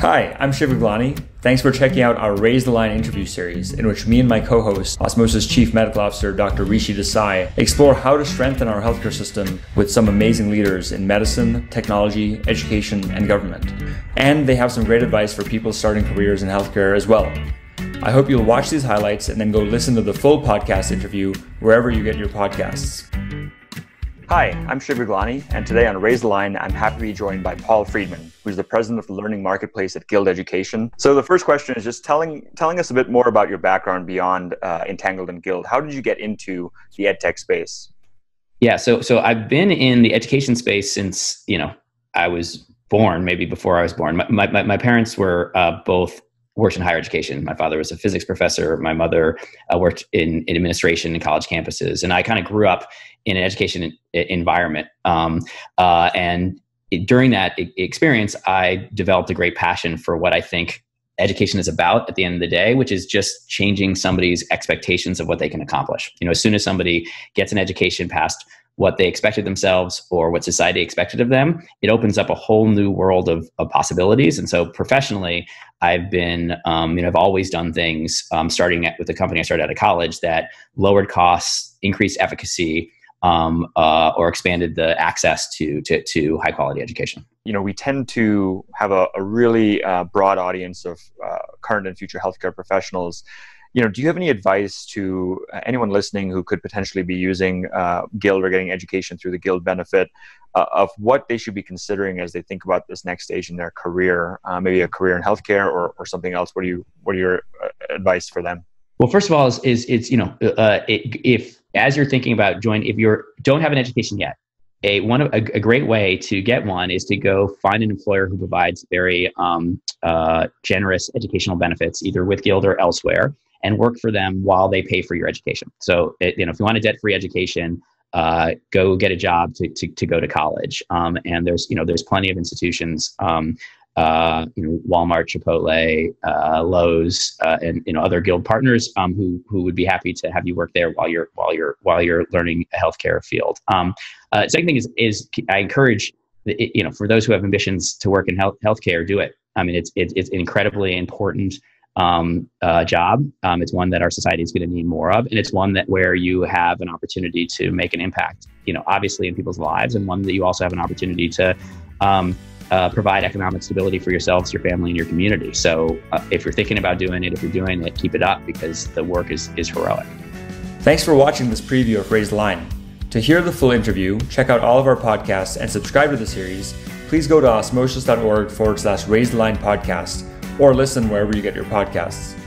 Hi, I'm Shiv Gaglani. Thanks for checking out our Raise the Line interview series, in which me and my co host, Osmosis Chief Medical Officer Dr. Rishi Desai, explore how to strengthen our healthcare system with some amazing leaders in medicine, technology, education, and government. And they have some great advice for people starting careers in healthcare as well. I hope you'll watch these highlights and then go listen to the full podcast interview wherever you get your podcasts. Hi, I'm Shiv Gaglani, and today on Raise the Line, I'm happy to be joined by Paul Freedman, who's the president of the Learning Marketplace at Guild Education. So the first question is just telling telling us a bit more about your background beyond uh, Entangled and Guild. How did you get into the edtech space? Yeah, so so I've been in the education space since you know I was born, maybe before I was born. My my, my parents were uh, both worked in higher education. My father was a physics professor. My mother uh, worked in, in administration in college campuses, and I kind of grew up in an education environment. Um, uh, and it, during that experience, I developed a great passion for what I think education is about at the end of the day, which is just changing somebody's expectations of what they can accomplish. You know, as soon as somebody gets an education past what they expected themselves or what society expected of them, it opens up a whole new world of, of possibilities. And so professionally, I've been, um, you know, I've always done things um, starting at, with the company I started out of college that lowered costs, increased efficacy, um, uh, or expanded the access to, to, to high quality education. You know, we tend to have a, a really uh, broad audience of uh, current and future healthcare professionals. You know, do you have any advice to uh, anyone listening who could potentially be using uh, Guild or getting education through the Guild benefit uh, of what they should be considering as they think about this next stage in their career, maybe a career in healthcare or, or something else? What do you what are your advice for them? Well, first of all, is, is it's you know it, if as you're thinking about join, if you don't have an education yet, a one a, a, great way to get one is to go find an employer who provides very um, uh, generous educational benefits, either with Guild or elsewhere, and work for them while they pay for your education. So, it, you know, if you want a debt-free education, uh, go get a job to, to, to go to college. Um, and there's you know there's plenty of institutions um, uh, you know, Walmart, Chipotle, uh, Lowe's, uh, and you know other guild partners um, who who would be happy to have you work there while you're while you're while you're learning a healthcare field. Um, uh, second thing is is I encourage you know for those who have ambitions to work in health healthcare, do it. I mean, it's it's, it's incredibly important um, uh, job. Um, it's one that our society is going to need more of, and it's one that where you have an opportunity to make an impact. You know, obviously in people's lives, and one that you also have an opportunity to um, uh, provide economic stability for yourselves, your family, and your community. So uh, if you're thinking about doing it, if you're doing it, keep it up because the work is, is heroic. Thanks for watching this preview of Raise the Line. To hear the full interview, check out all of our podcasts and subscribe to the series. Please go to osmosis.org forward slash raise the line podcast or listen wherever you get your podcasts.